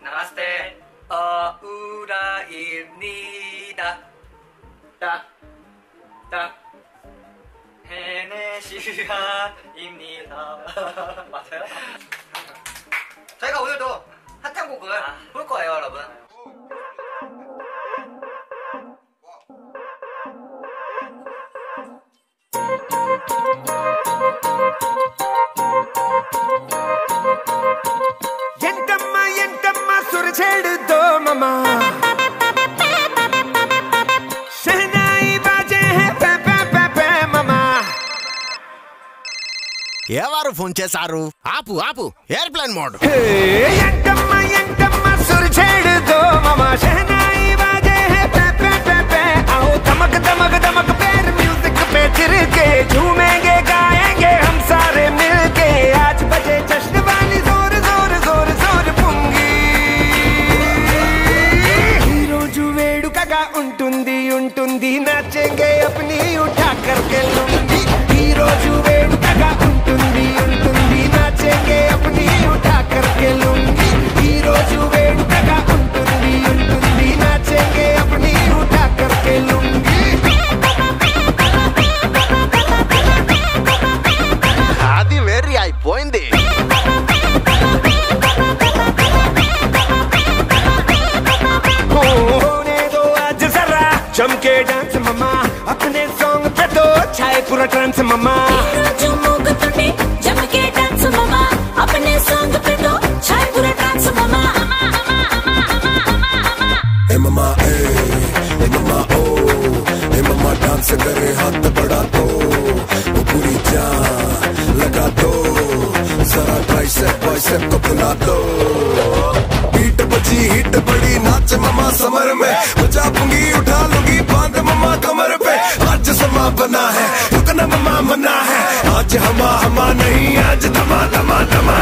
나마스테. 어우라입니다. 딱딱 헤네시아입니다. 맞아요? 저희가 오늘도 핫한 곡을 볼 거예요 여러분 ছেড়তো মামা ఎవరు ఫోన్ చేశారు? ఆపు ఆపు ఎయిర్ప్లేన్ మోడ్ ఎంటమ్మా ఎంటమ్మా సురు చేడుతో మామా नाचेंगे अपनी डांस ममा अपने सॉन्ग पे तो अच्छा छाए पूरा पूरा डांस oh, oh, करे तो, लगा दो जरा तो दो। बची हिट बड़ी, नाच ममा, समर में। बजा, पूँगी, उठा लूँगी। आज हमा हमा नहीं आज धमा धमा धमा